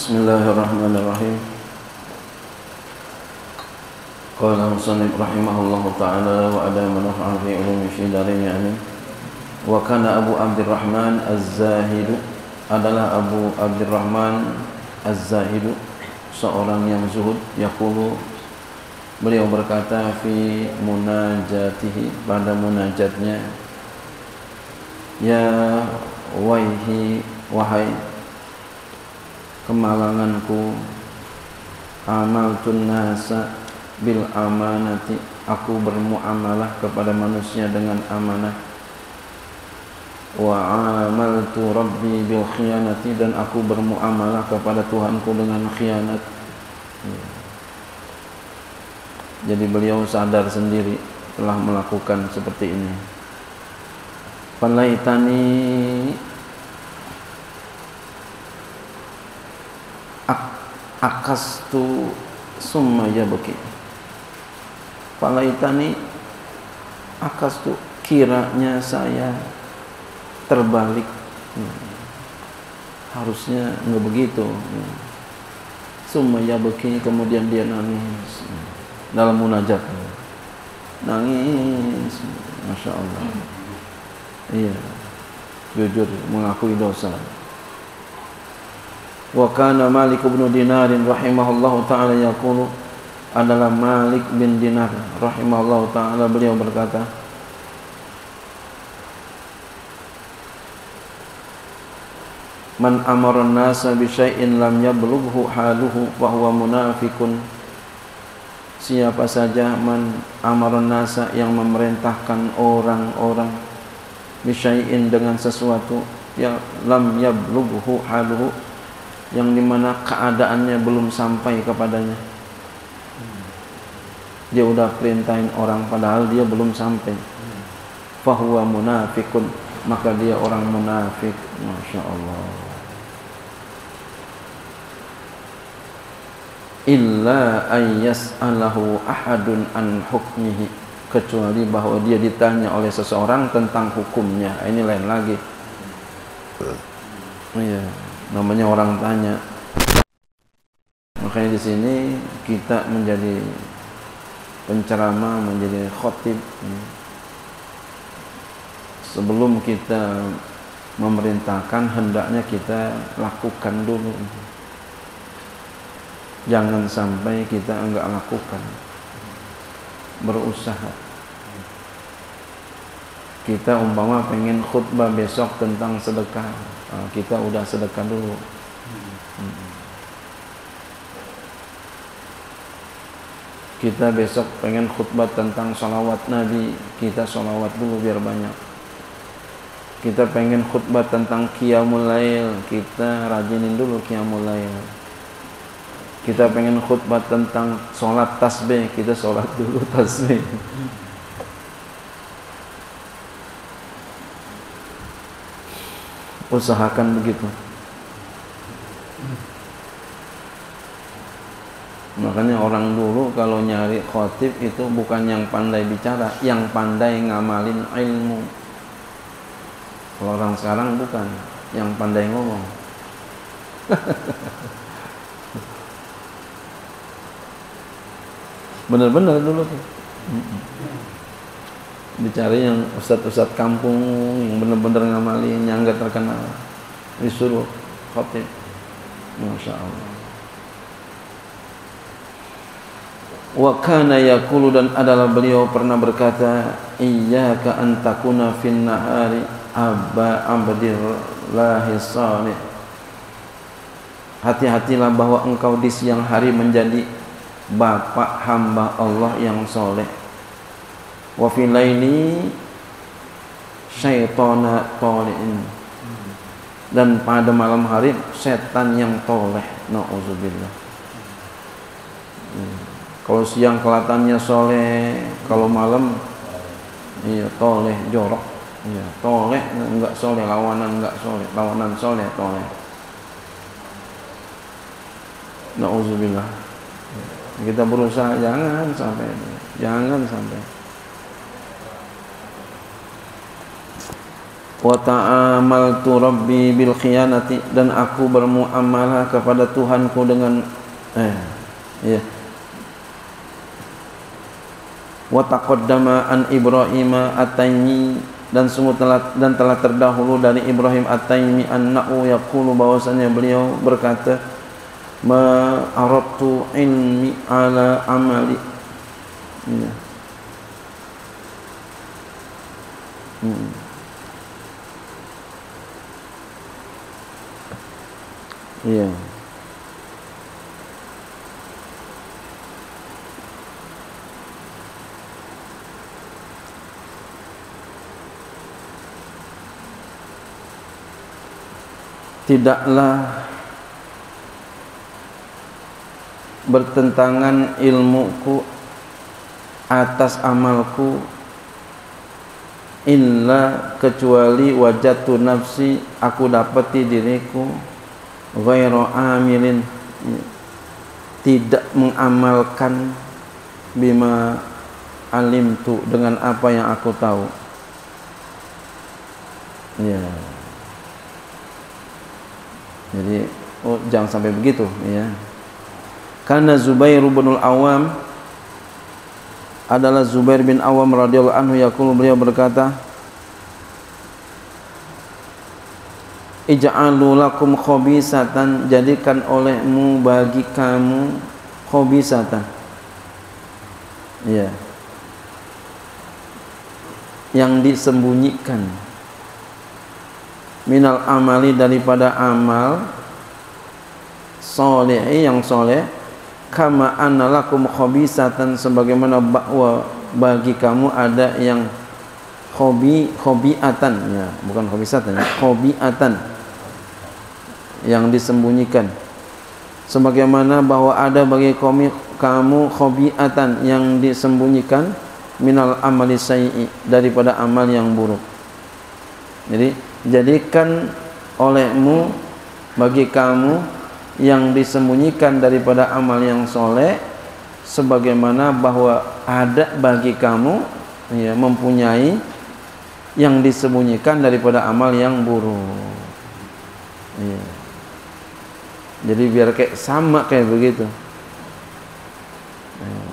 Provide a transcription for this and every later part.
Bismillahirrahmanirrahim. Qala musannif rahimahullahu taala wa ada man nafa'an fi ulumi fi darin amin. Wa kana Abu Abdurrahman Az-Zahid adalah Abu Abdurrahman Az-Zahid seorang yang zuhud yaqulu beliau berkata fi munajatihi pada munajatnya ya waihi wahai kemalanganku. Amal nasa bil amanati. Aku bermuamalah kepada manusia dengan amanah. Wa amaltu rabbi bil khiyanati dan aku bermuamalah kepada Tuhanku dengan khianat. Jadi beliau sadar sendiri telah melakukan seperti ini. Falaitani akastu summa yabki falaitani akastu kiranya saya terbalik. Hmm. harusnya nggak begitu. Hmm. Sumaya begini kemudian dia nangis. Hmm. dalam munajat. Nangis. Masya Allah. Iya. Jujur mengakui dosa wa kana Malik bin Dinar rahimahullahu taala yaqulu adalah Malik bin Dinar rahimahullahu taala beliau berkata Man amara nasa bi syai'in lam yablughu haluhu wa huwa munafikun. Siapa saja man amara nasa yang memerintahkan orang-orang bi syai'in dengan sesuatu yang lam yablughu haluhu yang di mana keadaannya belum sampai kepadanya. Dia udah perintahin orang padahal dia belum sampai. Fahuwa munafikun maka dia orang munafik. Masya Allah. Illa an yas'alahu ahadun an hukmihi. Kecuali bahwa dia ditanya oleh seseorang tentang hukumnya. Ini lain lagi. Iya namanya orang tanya. Makanya di sini kita menjadi penceramah menjadi khotib sebelum kita memerintahkan hendaknya kita lakukan dulu. Jangan sampai kita enggak lakukan. Berusaha kita umpama pengen khutbah besok tentang sedekah. Ah, kita udah sedekah dulu. Kita besok pengen khutbah tentang salawat Nabi. Kita salawat dulu biar banyak. Kita pengen khutbah tentang qiyamul lail. Kita rajinin dulu qiyamul lail. Kita pengen khutbah tentang sholat tasbih. Kita sholat dulu tasbih usahakan begitu. Makanya orang dulu kalau nyari khotib itu bukan yang pandai bicara yang pandai ngamalin ilmu. Kalau orang sekarang bukan yang pandai ngomong. Bener-bener dulu tuh dicari yang ustadz-ustadz kampung yang bener-bener ngamalin yang gak terkenal. Disuruh khotib. Masya Allah. Wa kana yakulu dan adalah beliau pernah berkata iyyaka an takuna fin nahari abba abdillahi salih. Hati-hatilah bahwa engkau di siang hari menjadi bapak hamba Allah yang soleh wa filaini syaitana toli'in. Dan pada malam hari setan yang toleh na'udzubillah. Kalau siang kelihatannya soleh kalau malam iya toleh jorok. Iya toleh enggak soleh lawanan enggak soleh lawanan soleh toleh. Na'udzubillah. Kita berusaha jangan sampai jangan sampai wa ta'amaltu rabbi bil khiyanati dan aku bermuamalah kepada Tuhanku dengan eh ya wa taqaddama an Ibrahim at-Taimi dan sungguh telah dan telah terdahulu dari Ibrahim at-Taimi annahu yaqulu bahwasanya beliau berkata ma aradtu ilmi ala amali ya. Hmm. Iya. Tidaklah bertentangan ilmuku atas amalku illa kecuali wajatu nafsi aku dapati diriku ghairu amilin. Tidak mengamalkan bima alim tu dengan apa yang aku tahu. Ya. Jadi oh, jangan sampai begitu ya. Karena Zubair bin Al-Awam adalah Zubair bin Awam radhiyallahu anhu yaqulu beliau berkata ij'alu lakum khabisatan jadikan olehmu bagi kamu khabisatan ya. Yang disembunyikan. Minal amali daripada amal soleh yang soleh. Kama anna lakum khabisatan sebagaimana bahwa bagi kamu ada yang hobi hobiatan ya bukan hobisatan ya. Hobiatan yang disembunyikan. Sebagaimana bahwa ada bagi kami kamu khobiatan yang disembunyikan minal amali sayyi daripada amal yang buruk. Jadi jadikan olehmu bagi kamu yang disembunyikan daripada amal yang soleh sebagaimana bahwa ada bagi kamu ya mempunyai yang disembunyikan daripada amal yang buruk. Ya jadi biar kayak sama kayak begitu.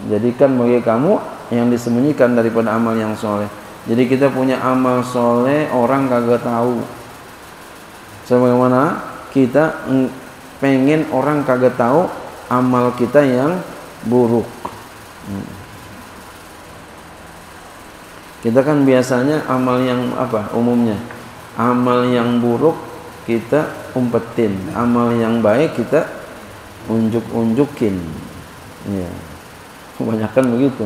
Jadikan bagi kamu yang disembunyikan daripada amal yang soleh. Jadi kita punya amal soleh orang kagak tahu. Sebagaimana kita pengen orang kagak tahu amal kita yang buruk. Hmm. kita kan biasanya amal yang apa umumnya? Amal yang buruk kita umpetin. Amal yang baik kita unjuk-unjukin. Ya kebanyakan begitu.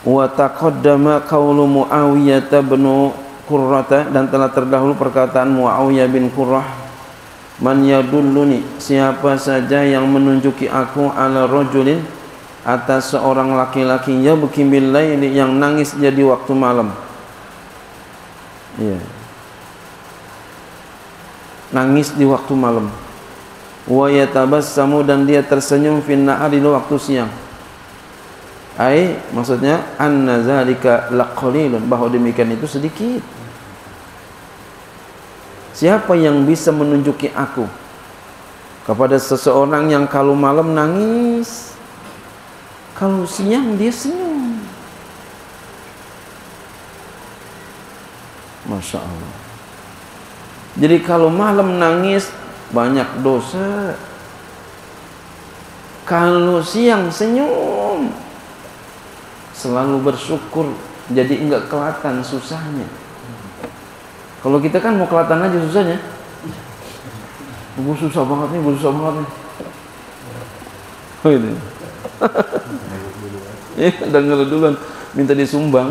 Wa taqaddama qawlu Muawiyah bin Qurrata dan telah terdahulu perkataan Muawiyah bin Qurrah man yadulluni siapa saja yang menunjuki aku ala rajulin atas seorang laki-laki ya bukimbil laili yang nangis jadi waktu malam. Iya. Nangis di waktu malam. Wa yatabassamu dan dia tersenyum fi nahari di waktu siang. Ai maksudnya anna zalika laqalilun bahwa demikian itu sedikit. Siapa yang bisa menunjuki aku kepada seseorang yang kalau malam nangis kalau siang dia senyum. Masya Allah. Jadi kalau malam nangis banyak dosa. Kalau siang senyum selalu bersyukur jadi enggak kelihatan susahnya. Kalau kita kan mau kelihatan aja susahnya. Gue susah banget nih, gue susah banget nih. Oh ini. Ya denger duluan. Minta disumbang.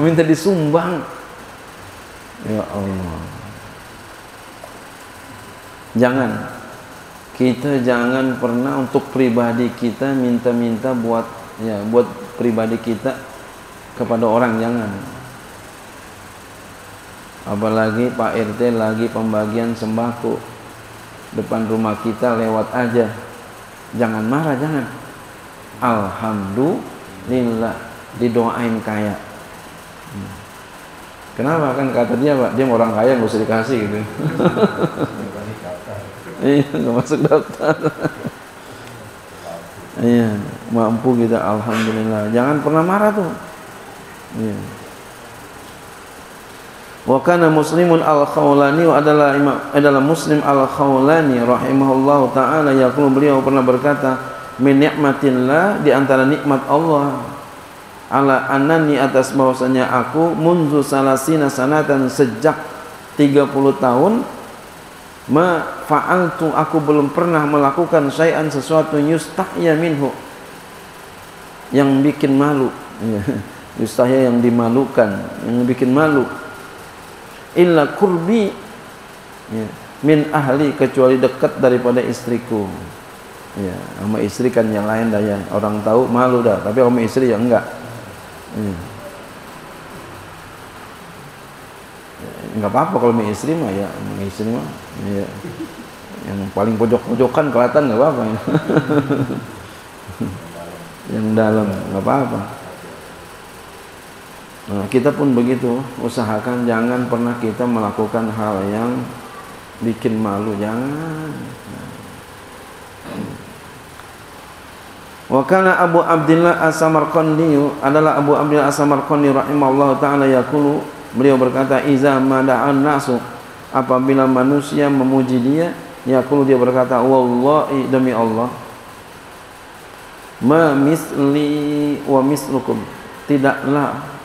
Minta disumbang. Ya Allah. Jangan. Kita jangan pernah untuk pribadi kita minta-minta buat ya buat pribadi kita kepada orang. Jangan. Apalagi Pak RT lagi pembagian sembako depan rumah kita lewat aja Jangan marah, jangan. Alhamdulillah didoain kaya. Hmm. Kenapa kan kata dia pak, dia orang kaya nggak usah dikasih gitu. iya, nggak masuk daftar. iya, mampu kita, alhamdulillah. Jangan pernah marah tuh. Iya. Wa kana Muslimun al-Khawlani adalah imam adalah Muslim al-Khawlani rahimahullahu taala. Yaqulu beliau pernah berkata min nikmatillah di antara nikmat Allah. Ala anani atas bahwasanya aku munzu salasina sanatan sejak 30 tahun ma fa'altu aku belum pernah melakukan syai'an sesuatu yustahya minhu yang bikin malu. Yustahya yang dimalukan yang bikin malu illa kurbi ya, min ahli kecuali dekat daripada istriku. Ya sama istri kan yang lain dah ya orang tahu malu dah tapi sama istri ya enggak. Ya. enggak apa-apa kalau sama istri mah ya sama istri mah ya. Yang paling pojok-pojokan kelihatan enggak apa-apa. Ya. yang dalam enggak apa-apa Nah, kita pun begitu, usahakan jangan pernah kita melakukan hal yang bikin malu, jangan. Wakana Abu Abdullah As-Samarqandi adalah Abu Abdullah As-Samarqandi rahimahullah taala yaqulu beliau berkata iza mada'an nasu apabila manusia memuji dia yaqulu dia berkata wallahi demi Allah ma misli wa mislukum. Tidaklah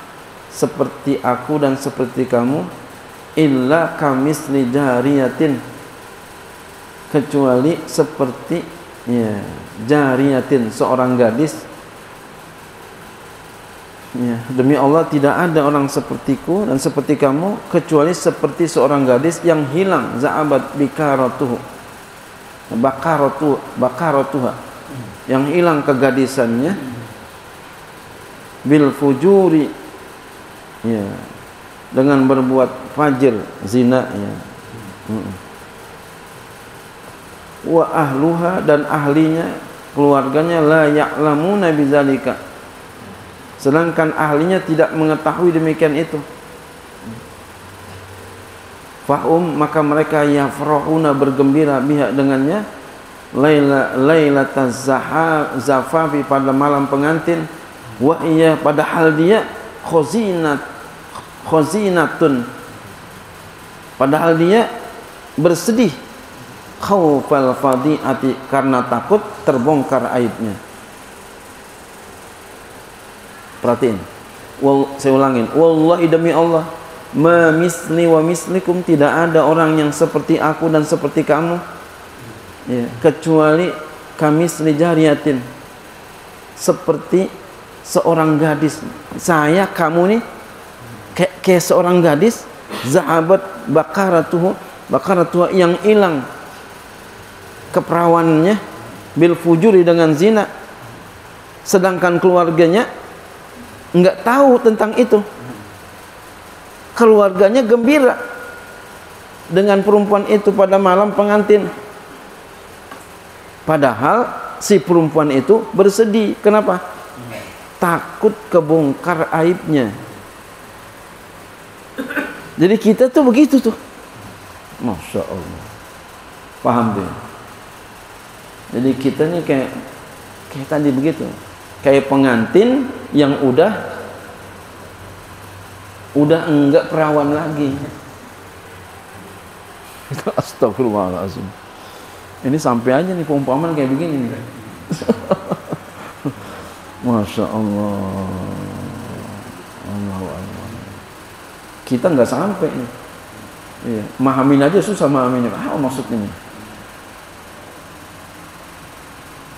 seperti aku dan seperti kamu illa kamisli jariyatin. Kecuali seperti ya jariyatin seorang gadis. Ya demi Allah tidak ada orang sepertiku dan seperti kamu kecuali seperti seorang gadis yang hilang. Za'abat bikaratuhu. Bakaratu bakaratuha. Yang hilang kegadisannya. Bil fujuri ya. Dengan berbuat fajir zina ya. Wa ahluha dan ahlinya keluarganya la ya'lamuna bidzalika sedangkan ahlinya tidak mengetahui demikian itu. Fahum maka mereka yafrahuna bergembira biha dengannya. Laila lailataz zafafi pada malam pengantin. Wa iya padahal dia khazinat khazinatun. Padahal dia bersedih. Khaufal fadiati karena takut terbongkar aibnya. Perhatiin. Wal, saya ulangin. Wallahi demi Allah ma misli wa mislikum tidak ada orang yang seperti aku dan seperti kamu. Ya, kecuali kami jariyatin. Seperti seorang gadis. Saya kamu nih kayak, kayak seorang gadis zahabat bakaratuhu bakaratuhu yang hilang keperawanannya bil fujuri dengan zina. Sedangkan keluarganya nggak tahu tentang itu. Keluarganya gembira dengan perempuan itu pada malam pengantin. Padahal si perempuan itu bersedih. Kenapa? Takut kebongkar aibnya jadi kita tuh begitu tuh. Masya Allah. Paham tuh? Jadi kita nih kayak kayak tadi begitu. Kayak pengantin yang udah udah enggak perawan lagi. Astagfirullahaladzim. Ini sampai aja nih perumpamaan kayak begini nih. Masya Allah. Allah Allah kita nggak sampai nih. Iya. Mahamin aja susah mahaminnya. Apa maksudnya nih?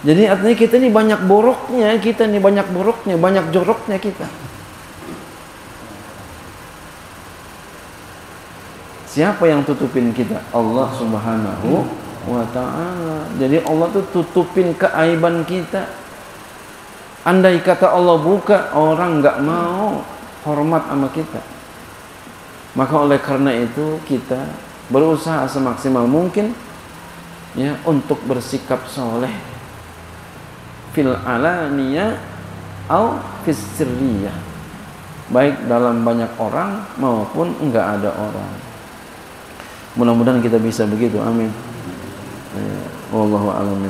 Jadi artinya kita ini banyak boroknya, kita ini banyak boroknya, banyak joroknya kita. Siapa yang tutupin kita? Allah Subhanahu wa taala. Jadi Allah tuh tutupin keaiban kita. Andai kata Allah buka, orang nggak mau hormat sama kita. Maka oleh karena itu kita berusaha semaksimal mungkin ya untuk bersikap soleh. Fil alaniya au fis sirriyah. Baik dalam banyak orang maupun enggak ada orang. Mudah-mudahan kita bisa begitu. Amin. Wallahu a'lam